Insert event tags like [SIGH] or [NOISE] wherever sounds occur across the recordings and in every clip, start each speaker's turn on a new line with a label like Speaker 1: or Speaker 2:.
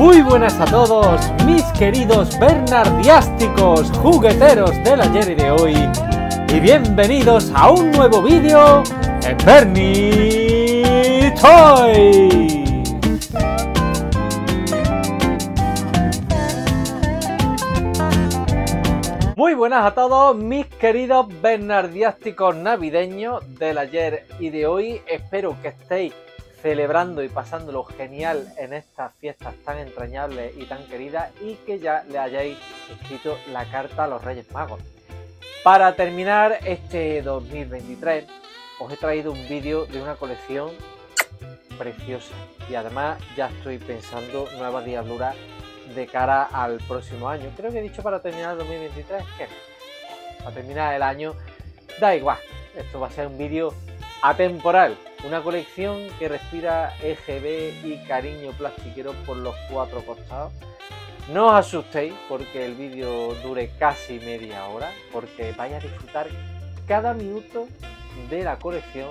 Speaker 1: Muy buenas a todos, mis queridos bernardiásticos jugueteros del ayer y de hoy, y bienvenidos a un nuevo vídeo en Bernie Toy. Muy buenas a todos, mis queridos bernardiásticos navideños del ayer y de hoy. Espero que estéis celebrando y pasándolo genial en estas fiestas tan entrañables y tan queridas y que ya le hayáis escrito la carta a los Reyes Magos. Para terminar este 2023 os he traído un vídeo de una colección preciosa y además ya estoy pensando nuevas diabluras de cara al próximo año. Creo que he dicho para terminar el 2023 que para terminar el año da igual. Esto va a ser un vídeo atemporal una colección que respira EGB y cariño plastiquero por los cuatro costados. No os asustéis porque el vídeo dure casi media hora, porque vais a disfrutar cada minuto de la colección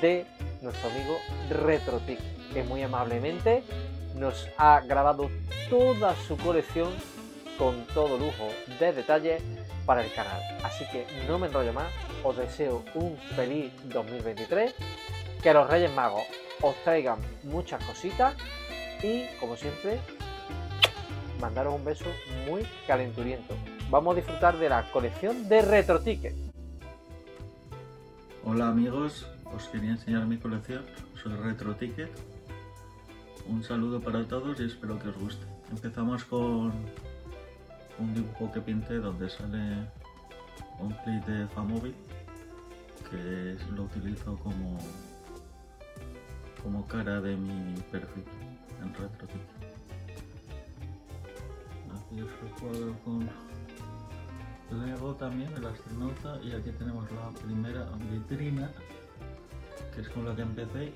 Speaker 1: de nuestro amigo RetroTic, que muy amablemente nos ha grabado toda su colección con todo lujo de detalles para el canal. Así que no me enrollo más, os deseo un feliz 2023 que los Reyes Magos os traigan muchas cositas y, como siempre, mandaros un beso muy calenturiento. Vamos a disfrutar de la colección de Retro Ticket.
Speaker 2: Hola amigos, os quería enseñar mi colección, soy Retro Ticket. Un saludo para todos y espero que os guste. Empezamos con un dibujo que pinté donde sale un clip de Famóvil que lo utilizo como como cara de mi perfil en retro. Aquí os el cuadro con Lego también, el astronauta, y aquí tenemos la primera vitrina, que es con la que empecé,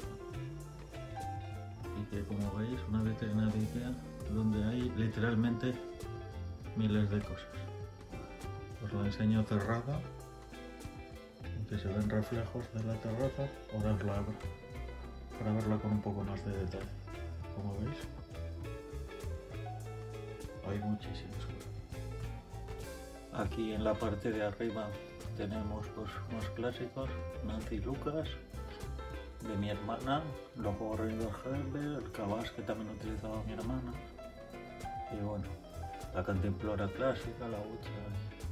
Speaker 2: y que como veis, una vitrina de Ikea, donde hay literalmente miles de cosas. Os la enseño cerrada, que se ven reflejos de la terraza, ahora os la abro para verla con un poco más de detalle. Como veis, hay muchísimas. Aquí en la parte de arriba tenemos pues, unos clásicos, Nancy Lucas, de mi hermana, los Power Herbert, el cabas que también utilizaba mi hermana, y bueno, la cantimplora clásica, la hucha,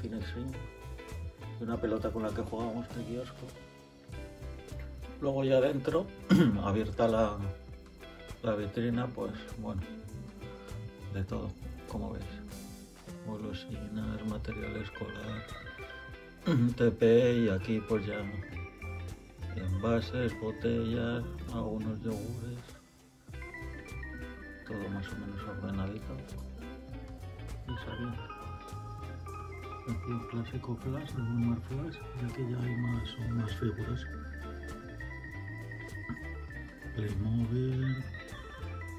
Speaker 2: tiene y una pelota con la que jugábamos de kiosco. Luego ya dentro, [CLEARS THROAT] abierta la, la vitrina, pues bueno, de todo, como veis. Golosinas, material escolar, [CLEARS THROAT] TP y aquí pues ya envases, botellas, algunos yogures, todo más o menos ordenadito y. Aquí un clásico flash de Boomer Flash y aquí ya hay más, más figuras. Playmobil,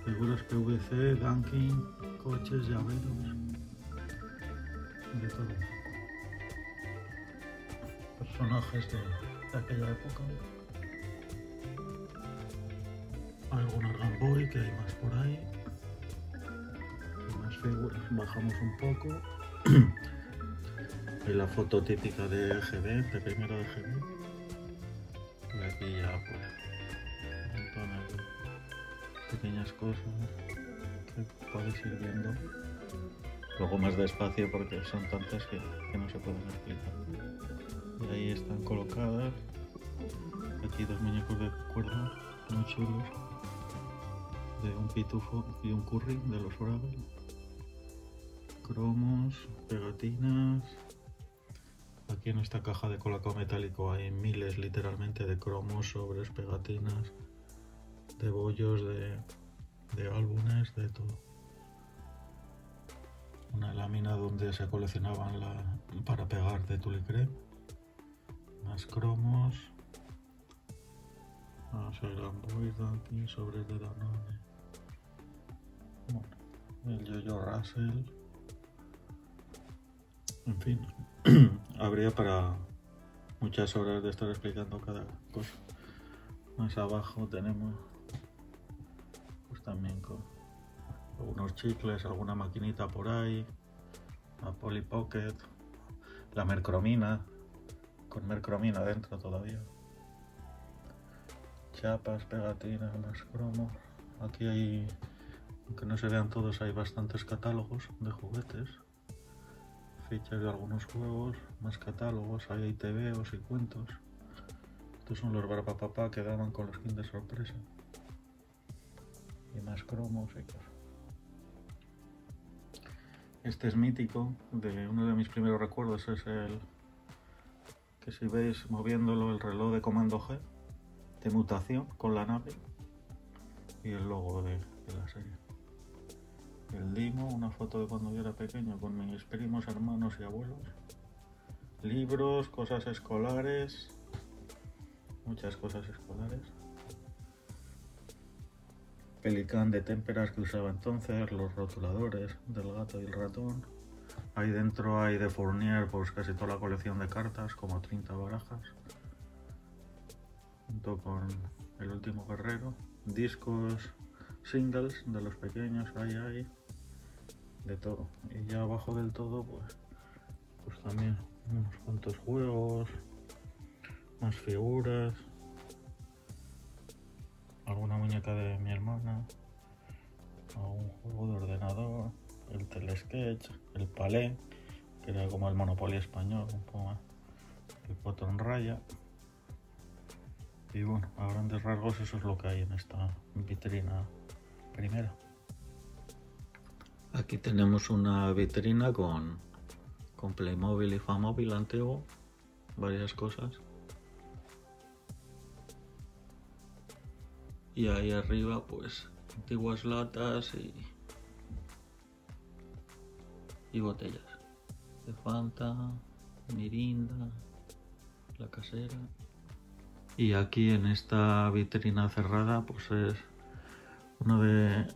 Speaker 2: figuras PVC, Dunkin, coches, llaveros, de todo. Personajes de, de aquella época. Algunos Game que hay más por ahí. más figuras, bajamos un poco. [CLEARS THROAT] y la foto típica de EGB, de primero de EGB. Y aquí ya pues cosas que podéis ir viendo. Luego más despacio porque son tantas que, no se pueden explicar. Y ahí están colocadas. Aquí dos muñecos de cuerda muy chulos. De un pitufo y un curry de los Oracle. Cromos, pegatinas. Aquí en esta caja de colacao metálico hay miles literalmente de cromos, sobres, pegatinas, de bollos, de, de álbumes, de todo. Una lámina donde se coleccionaban la, para pegar de Tulicre. Más cromos. Más Gamboy, aquí, sobres de Danone. Bueno, el Yoyo Russell. En fin, [CLEARS THROAT] habría para muchas horas de estar explicando cada cosa. Más abajo tenemos también con algunos chicles, alguna maquinita por ahí, la Polly Pocket, la mercromina, con mercromina dentro todavía. Chapas, pegatinas, más cromos. Aquí hay, aunque no se vean todos, hay bastantes catálogos de juguetes. Fichas de algunos juegos, más catálogos, hay TVOs y cuentos. Estos son los barbapapá que daban con los kits de sorpresa. Y más cromos y cosas. Este es mítico, de uno de mis primeros recuerdos es el que si veis moviéndolo el reloj de comando G de mutación con la nave y el logo de, la serie. El Dimo, una foto de cuando yo era pequeño con mis primos, hermanos y abuelos. Libros, cosas escolares, muchas cosas escolares. Pelicán de témperas que usaba entonces, los rotuladores del gato y el ratón. Ahí dentro hay de Fournier pues casi toda la colección de cartas, como 30 barajas. Junto con El último guerrero. Discos singles de los pequeños, ahí hay. De todo. Y ya abajo del todo pues, pues también unos cuantos juegos, más figuras, alguna muñeca de mi hermana, algún juego de ordenador, el telesketch, el palé, que era como el Monopoly español, un poco más, el botón raya. Y bueno, a grandes rasgos eso es lo que hay en esta vitrina primera. Aquí tenemos una vitrina con, con Playmobil y Famóvil antiguo, varias cosas. Y ahí arriba pues antiguas latas y, botellas de Fanta, Mirinda, la casera. Y aquí en esta vitrina cerrada pues es una de,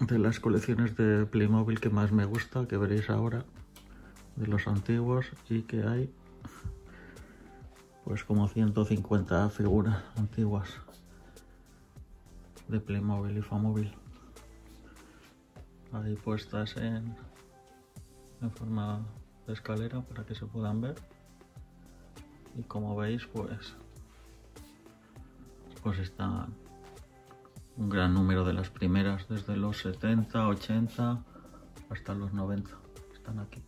Speaker 2: de las colecciones de Playmobil que más me gusta, que veréis ahora, de los antiguos y que hay pues como 150 figuras antiguas de Playmobil y Famóvil. Ahí puestas en, en forma de escalera para que se puedan ver. Y como veis, pues, pues están un gran número de las primeras, desde los 70, 80 hasta los 90. Están aquí.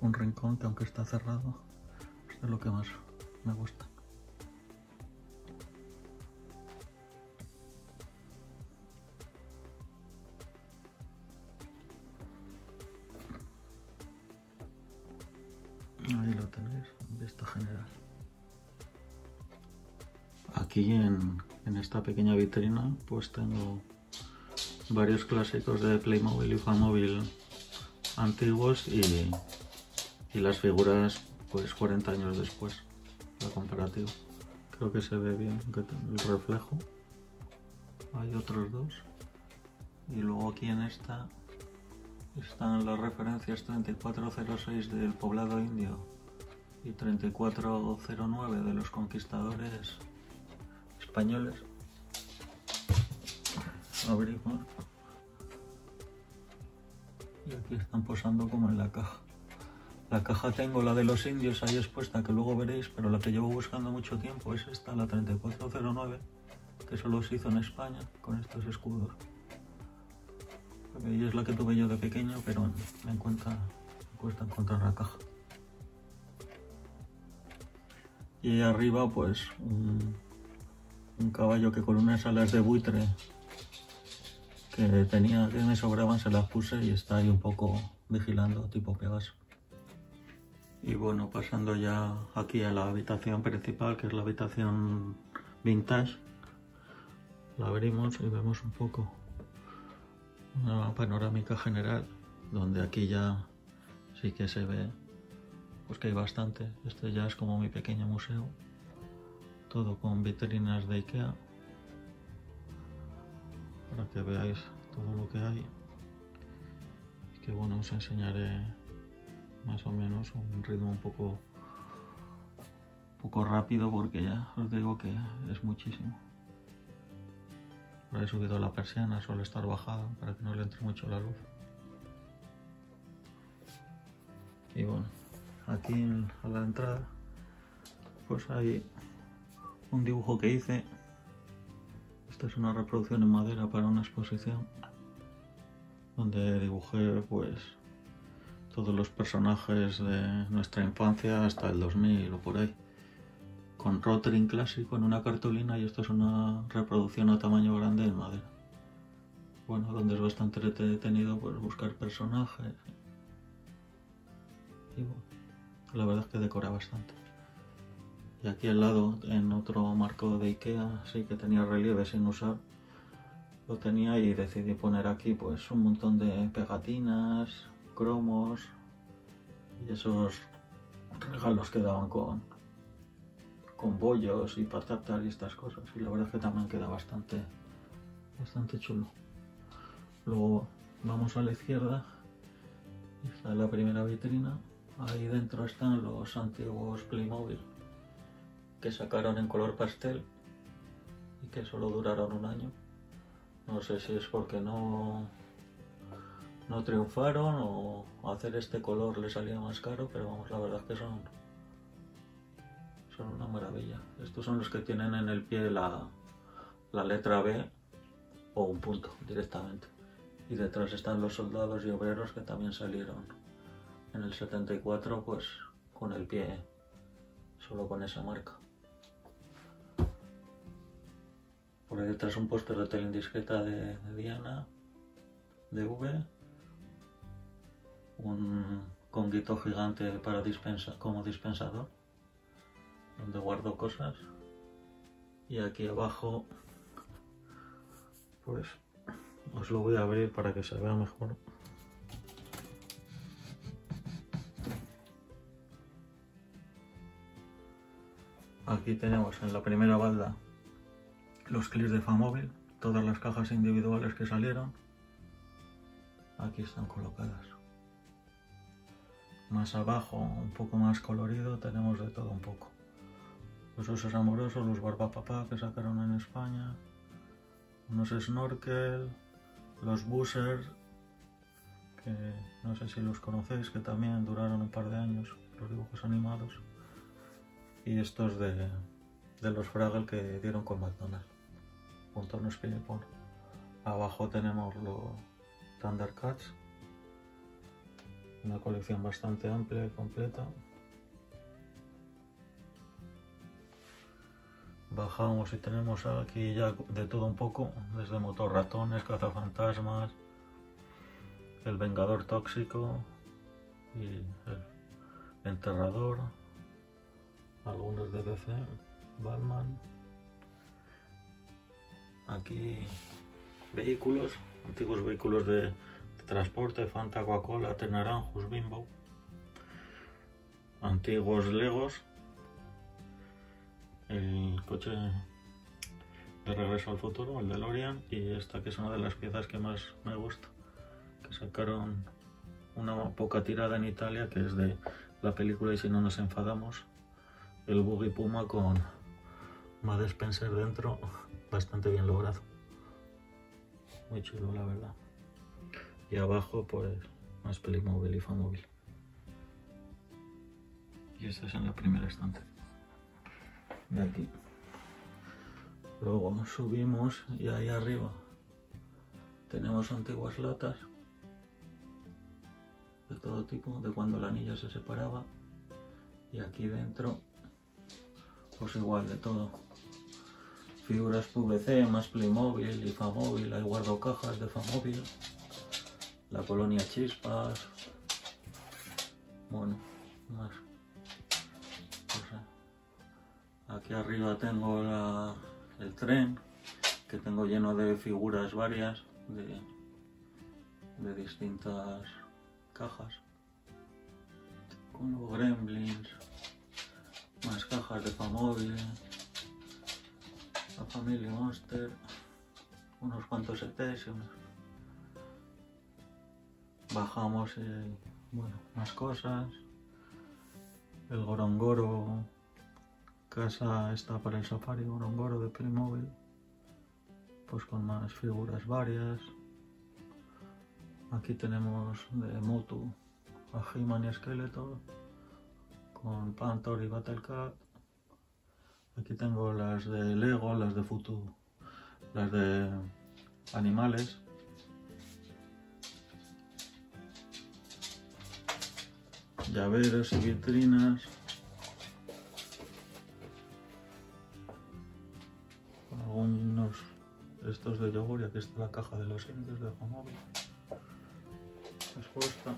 Speaker 2: Un rincón que aunque está cerrado, es lo que más me gusta. Ahí lo tenéis, vista general. Aquí en, en esta pequeña vitrina pues tengo varios clásicos de Playmobil y Famóvil antiguos y, y las figuras pues 40 años después la comparativa. Creo que se ve bien el reflejo. Hay otros dos. Y luego aquí en esta están las referencias 3406 del poblado indio y 3409 de los conquistadores españoles. Abrimos. Y aquí están posando como en la caja. La caja tengo la de los indios ahí expuesta, que luego veréis, pero la que llevo buscando mucho tiempo es esta, la 3409, que solo se hizo en España con estos escudos. Y es la que tuve yo de pequeño, pero me, me cuesta encontrar la caja. Y ahí arriba, pues, un, un caballo que con unas alas de buitre que tenía, que me sobraban, se las puse y está ahí un poco vigilando, tipo Pegaso. Y bueno, pasando ya aquí a la habitación principal, que es la habitación vintage, la abrimos y vemos un poco una panorámica general, donde aquí ya sí que se ve pues que hay bastante. Este ya es como mi pequeño museo, todo con vitrinas de Ikea, para que veáis todo lo que hay. Que bueno, os enseñaré más o menos un ritmo un poco poco rápido porque ya os digo que es muchísimo Ahora he subido la persiana, suele estar bajada para que no le entre mucho la luz. Y bueno, aquí a la entrada pues hay un dibujo que hice. Esta es una reproducción en madera para una exposición donde dibujé pues todos los personajes de nuestra infancia hasta el 2000 o por ahí con Rotring clásico en una cartulina y esto es una reproducción a tamaño grande en madera. Bueno, donde es bastante entretenido pues buscar personajes. Y bueno, la verdad es que decora bastante. Y aquí al lado, en otro marco de Ikea, sí que tenía relieve sin usar, lo tenía y decidí poner aquí pues un montón de pegatinas, cromos y esos regalos que daban con, con bollos y patatas y estas cosas. Y la verdad es que también queda bastante, bastante chulo. Luego vamos a la izquierda y está la primera vitrina. Ahí dentro están los antiguos Playmobil que sacaron en color pastel y que solo duraron un año. No sé si es porque no, no triunfaron o hacer este color le salía más caro, pero vamos, la verdad es que son, son una maravilla. Estos son los que tienen en el pie la, la letra B o un punto directamente. Y detrás están los soldados y obreros que también salieron en el 74 pues con el pie solo con esa marca. Por ahí detrás un póster de tele indiscreta de, de Diana, de V, un conguito gigante para dispensa, como dispensador, donde guardo cosas. Y aquí abajo, pues os lo voy a abrir para que se vea mejor. Aquí tenemos en la primera balda los clips de Famóvil, todas las cajas individuales que salieron. Aquí están colocadas. Más abajo, un poco más colorido, tenemos de todo un poco. Los osos amorosos, los barbapapá que sacaron en España, unos snorkel, los buzzers, que no sé si los conocéis, que también duraron un par de años, los dibujos animados. Y estos de, de los Fraggle que dieron con McDonald's, junto a unos. Abajo tenemos los Thundercats, una colección bastante amplia y completa. Bajamos y tenemos aquí ya de todo un poco, desde motorratones, cazafantasmas, el vengador tóxico y el enterrador, algunos de DC, Batman. Aquí vehículos, antiguos vehículos de transporte, Fanta, Coca-Cola, Naranjos, Bimbo. Antiguos Legos. El coche de regreso al futuro, el DeLorean, y esta que es una de las piezas que más me gusta, que sacaron una poca tirada en Italia, que es de la película Y si no nos enfadamos, el Buggy Puma con Mad Spencer dentro, bastante bien logrado. Muy chulo, la verdad. Y abajo, pues, más Playmobil y Famóvil. Y esta es en la primera estante. De aquí. Luego subimos y ahí arriba tenemos antiguas latas de todo tipo, de cuando la anilla se separaba. Y aquí dentro, pues igual de todo. Figuras PVC, más Playmobil y Famóvil, hay guardo cajas de Famóvil. La colonia Chispas. Bueno, más. cosas. Aquí arriba tengo el tren, que tengo lleno de figuras varias de, distintas cajas. Como gremlins, más cajas de Famóvil, la familia Monster, unos cuantos ETs y unos... Bajamos bueno, más cosas. El Gorongoro, casa está para el safari Gorongoro de Playmobil. pues con más figuras varias. Aquí tenemos de Motu a He-Man y Skeletor con Panther y Battlecat. Aquí tengo las de Lego, las de Futu, las de animales. Llaveros y vitrinas. Algunos estos de yogur y aquí está la caja de los indios de Famóvil. Expuesta.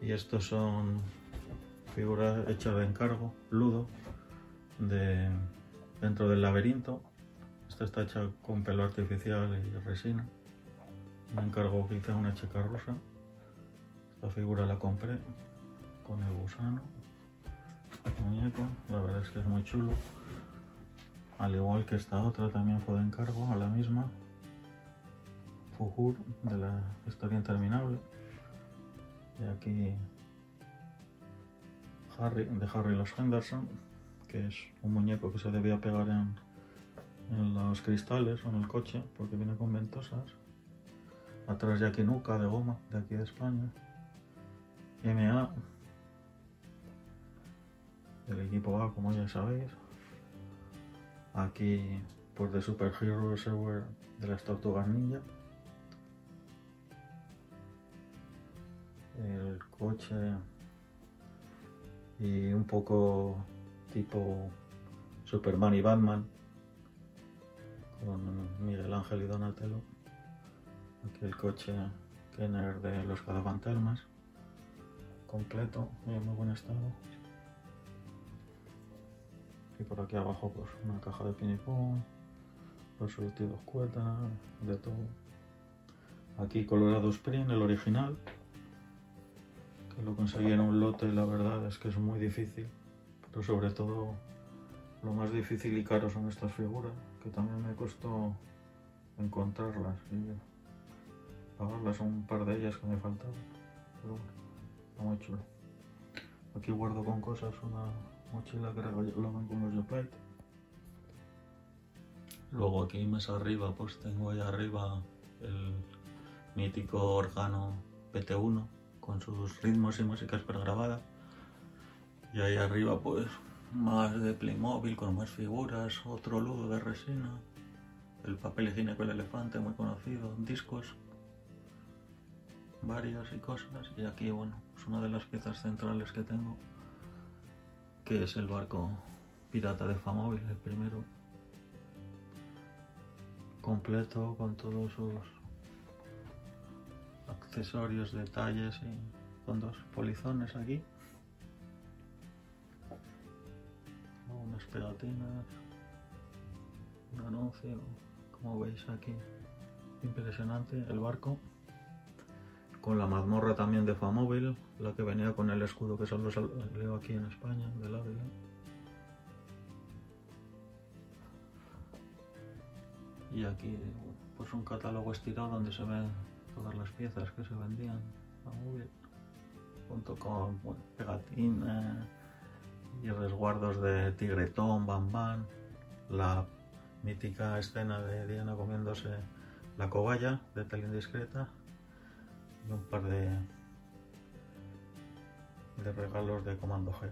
Speaker 2: Y estos son figuras hechas de encargo, ludo, de dentro del laberinto. Esta está hecha con pelo artificial y resina. Me encargo que una chica rosa. Esta figura la compré con el gusano. Muñeco, la verdad es que es muy chulo. Al igual que esta otra también fue de encargo, a la misma. Fujur, de la historia interminable. Y aquí Harry, de Harry los Henderson, que es un muñeco que se debía pegar en los cristales o en el coche, porque viene con ventosas. Atrás Jackie Nuca de goma, de aquí de España. MA, del equipo A, como ya sabéis. Aquí, pues de Super Everywhere de las Tortugas Ninja. El coche y un poco tipo Superman y Batman con Miguel Ángel y Donatello. Aquí el coche Kenner de los Cadavantelmas, completo en muy buen estado. Y por aquí abajo pues una caja de pinipón, los surtidos cuerda, de todo. Aquí Colorado Spring, el original, que lo conseguí en un lote, la verdad es que es muy difícil, pero sobre todo lo más difícil y caro son estas figuras, que también me costó encontrarlas y pagarlas un par de ellas que me faltaban, pero bueno, está muy chulo. Aquí guardo con cosas una mochila que regalaban con los Yoplait. Luego aquí más arriba pues tengo ahí arriba el mítico órgano PT1 con sus ritmos y músicas pregrabadas. Y ahí arriba pues más de Playmobil con más figuras, otro ludo de resina, el papel de cine con el elefante muy conocido, discos, varias y cosas. Y aquí bueno, es una de las piezas centrales que tengo, que es el barco pirata de Famóvil, el primero completo con todos sus accesorios, detalles y con dos polizones aquí. Unas pegatinas, un anuncio, como veis aquí, impresionante el barco. Con la mazmorra también de Famóvil, la que venía con el escudo que solo leo aquí en España, del Ávila. Y aquí pues un catálogo estirado donde se ven todas las piezas que se vendían Famóvil, junto con bueno, y resguardos de Tigretón, Bam Bam, la mítica escena de Diana comiéndose la cobaya de tal indiscreta y un par de, de regalos de Comando G.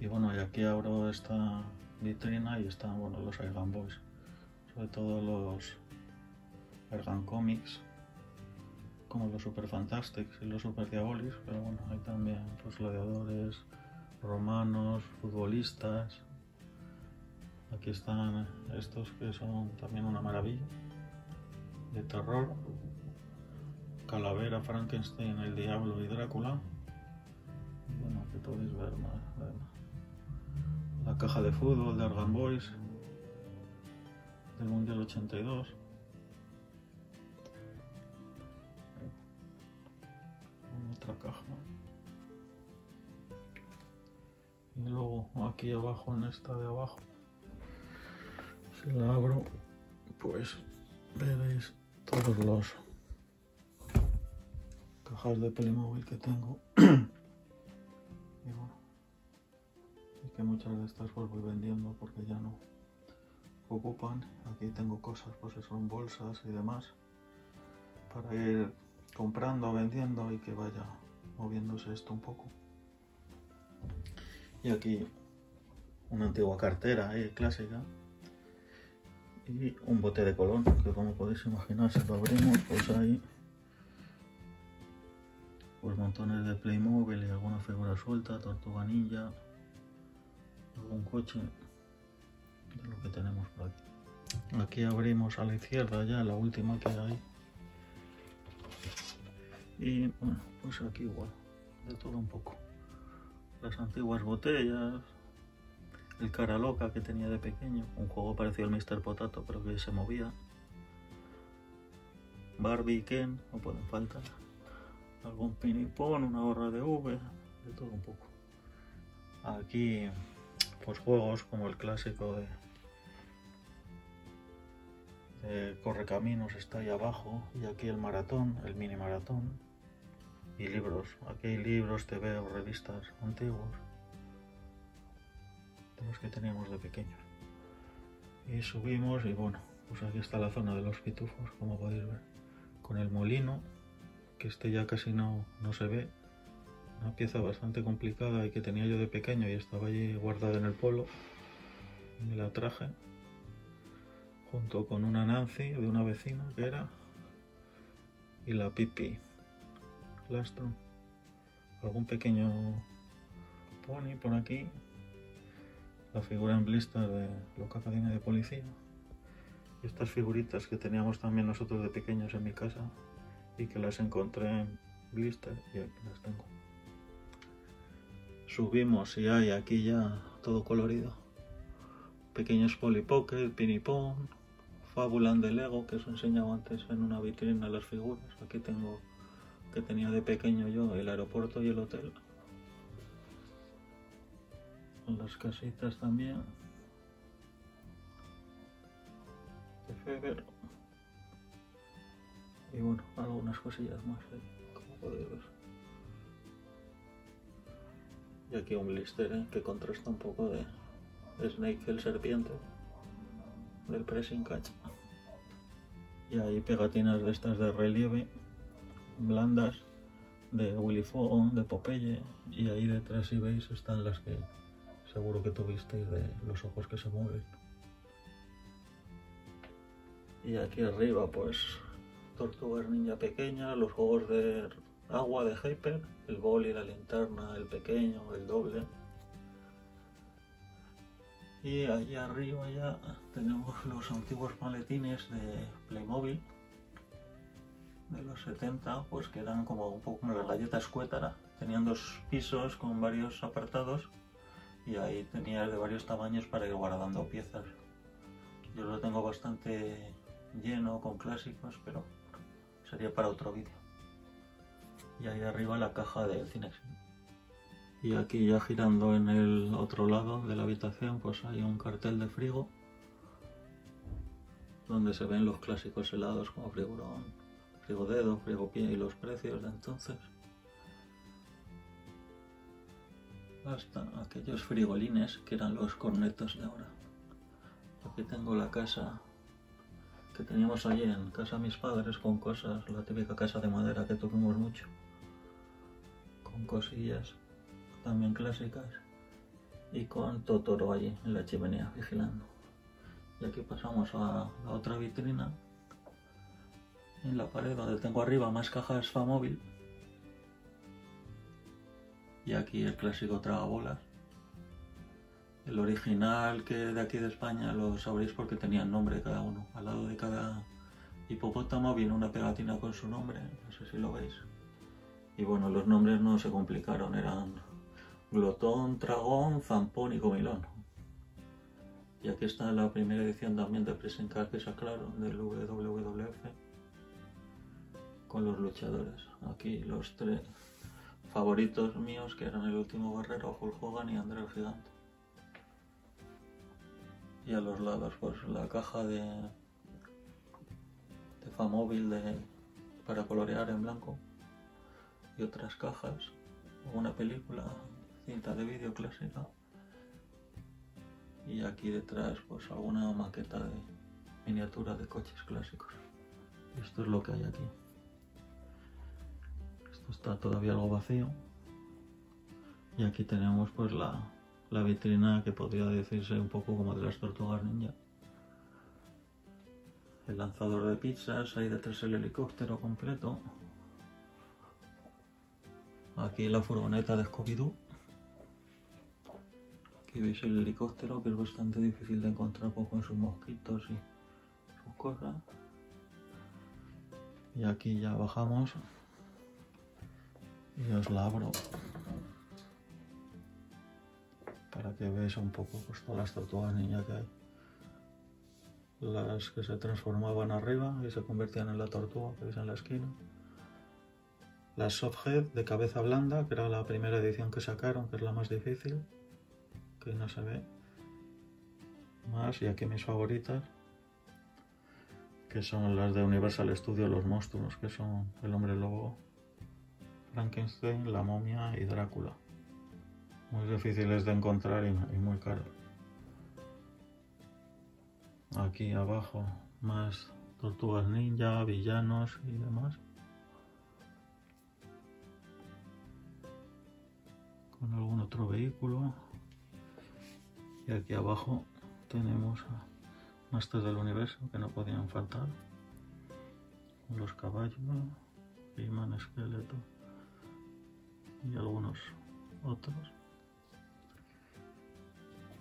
Speaker 2: Y bueno, y aquí abro esta vitrina y están bueno, los Ergan Boys, sobre todo los Ergan Comics, como los Super Fantastics y los Super Diabolics, pero bueno, hay también pues, gladiadores, romanos, futbolistas. Aquí están estos que son también una maravilla de terror. Calavera, Frankenstein, el Diablo y Drácula. Bueno, aquí podéis ver más. La caja de fútbol de Argan Boys del Mundial 82. Otra caja. Y luego aquí abajo, en esta de abajo, si la abro, pues veréis todos los cajas de Playmobil que tengo. [CLEARS THROAT] Y que muchas de estas pues voy vendiendo porque ya no ocupan. Aquí tengo cosas, pues son bolsas y demás, para ir comprando, vendiendo y que vaya moviéndose esto un poco. Y aquí una antigua cartera eh, clásica y un bote de colón que como podéis imaginar si lo abrimos pues hay pues montones de Playmobil y alguna figura suelta, tortuganilla, algún coche de lo que tenemos por aquí. Aquí abrimos a la izquierda ya la última que hay. Y bueno, pues aquí igual, de todo un poco. Las antiguas botellas, el cara loca que tenía de pequeño, un juego parecido al Mr. Potato pero que se movía. Barbie y Ken, no pueden faltar. Algún pinipón, una gorra de V, de todo un poco. Aquí, pues juegos como el clásico de, de Correcaminos está ahí abajo y aquí el maratón, el mini maratón y libros. Aquí hay libros, TV o revistas antiguos los que teníamos de pequeños. Y subimos y bueno, pues aquí está la zona de los pitufos, como podéis ver, con el molino, que este ya casi no, no se ve. Una pieza bastante complicada y que tenía yo de pequeño y estaba allí guardada en el polo. Me la traje junto con una Nancy de una vecina que era y la Pipi Lastro. Algún pequeño pony por aquí la figura en blister de Loca Academia de Policía. Y estas figuritas que teníamos también nosotros de pequeños en mi casa y que las encontré en blister y aquí las tengo. Subimos y hay aquí ya todo colorido. Pequeños Polly Pocket, Pinipón, Fabulan de Lego que os he enseñado antes en una vitrina las figuras. Aquí tengo que tenía de pequeño yo el aeropuerto y el hotel las casitas también de febrero y bueno algunas cosillas más ¿eh? como podéis ver y aquí un blister ¿eh? que contrasta un poco de, Snake el serpiente del pressing catch y hay pegatinas de estas de relieve blandas de Willy Fogg, de Popeye y ahí detrás si veis están las que seguro que tuvisteis de los ojos que se mueven. Y aquí arriba, pues, tortugas ninja pequeña, los juegos de agua de Hyper, el boli, la linterna, el pequeño, el doble. Y allí arriba ya tenemos los antiguos maletines de Playmobil de los 70, pues que eran como un poco como las galletas cuétara. Tenían dos pisos con varios apartados y ahí tenía de varios tamaños para ir guardando piezas. Yo lo tengo bastante lleno con clásicos, pero sería para otro vídeo. Y ahí arriba la caja de Cinex. Y aquí ya girando en el otro lado de la habitación pues hay un cartel de frigo donde se ven los clásicos helados como frigorón, frigo dedo, frigo pie y los precios de entonces. Hasta aquellos frigolines que eran los cornetos de ahora. Aquí tengo la casa que teníamos allí en casa de mis padres con cosas, la típica casa de madera que tuvimos mucho, con cosillas también clásicas y con Totoro allí en la chimenea vigilando. Y aquí pasamos a la otra vitrina en la pared donde tengo arriba más cajas Famóvil y aquí el clásico tragabolas. El original que de aquí de España lo sabréis porque tenía nombre cada uno. Al lado de cada hipopótamo viene una pegatina con su nombre, no sé si lo veis. Y bueno, los nombres no se complicaron, eran Glotón, Tragón, Zampón y Comilón. Y aquí está la primera edición también de Presencar que sacaron del WWF con los luchadores. Aquí los tres, favoritos míos que eran el último guerrero, Hulk Hogan y André el Gigante. Y a los lados, pues la caja de, de Famóvil de, para colorear en blanco y otras cajas, una película cinta de vídeo clásica. Y aquí detrás pues alguna maqueta de miniatura de coches clásicos. Esto es lo que hay aquí. Esto está todavía algo vacío. Y aquí tenemos pues la, la vitrina que podría decirse un poco como de las tortugas ninja. El lanzador de pizzas, ahí detrás el helicóptero completo. Aquí la furgoneta de Scooby-Doo. Aquí veis el helicóptero que es bastante difícil de encontrar pues, con sus mosquitos y sus cosas. Y aquí ya bajamos y os la abro para que veáis un poco pues, todas las tortugas niñas que hay. Las que se transformaban arriba y se convertían en la tortuga que veis en la esquina. Las Softhead de cabeza blanda, que era la primera edición que sacaron, que es la más difícil, que no se ve. Más, y aquí mis favoritas, que son las de Universal Studios, los monstruos, que son el hombre lobo, Frankenstein, la momia y Drácula. Muy difíciles de encontrar y, muy caros. Aquí abajo más tortugas ninja, villanos y demás. Con algún otro vehículo. Y aquí abajo tenemos a Masters del Universo que no podían faltar. Los caballos, Iman Esqueleto y algunos otros.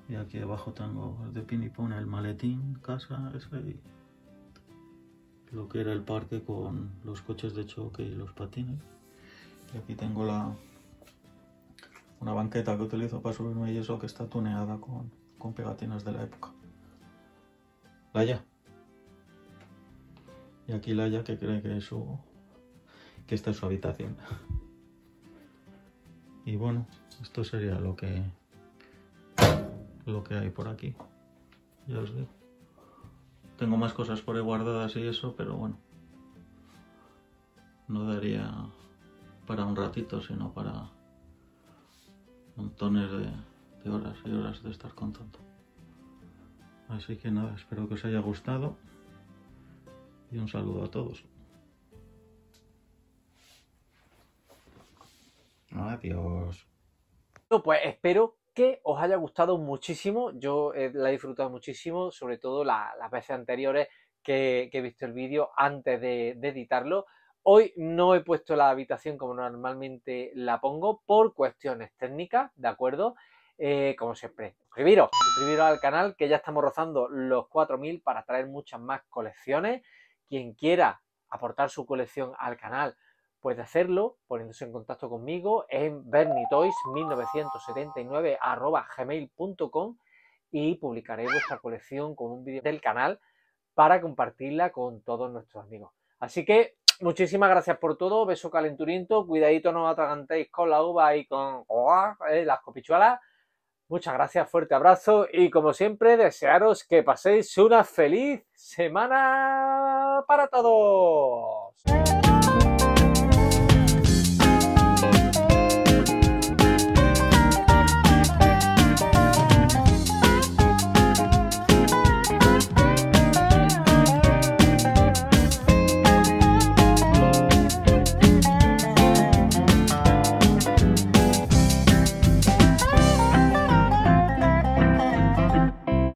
Speaker 2: Y aquí abajo tengo de Pinipone, el maletín, casa, ese y lo que era el parque con los coches de choque y los patines. Y aquí tengo la una banqueta que utilizo para subirme y eso que está tuneada con, con pegatinas de la época. Laia. Y aquí Laia que cree que es su que está en su habitación. Y bueno, esto sería lo que lo que hay por aquí. Ya os digo. Tengo más cosas por ahí guardadas y eso, pero bueno. No daría para un ratito, sino para montones de, de horas y horas de estar contando. Así que nada, espero que os haya gustado y un saludo a todos. Adiós.
Speaker 1: Bueno, pues espero que os haya gustado muchísimo. Yo eh, la he disfrutado muchísimo, sobre todo la- las veces anteriores que, he visto el vídeo antes de, de editarlo. Hoy no he puesto la habitación como normalmente la pongo por cuestiones técnicas, ¿de acuerdo? Eh, como siempre, suscribiros, suscribiros al canal que ya estamos rozando los 4.000 para traer muchas más colecciones. Quien quiera aportar su colección al canal puede hacerlo poniéndose en contacto conmigo en bernitoys1979.gmail.com y publicaré vuestra colección con un vídeo del canal para compartirla con todos nuestros amigos. Así que muchísimas gracias por todo, beso calenturiento, cuidadito no atragantéis con la uva y con eh, las copichuelas. Muchas gracias, fuerte abrazo y como siempre desearos que paséis una feliz semana para todos.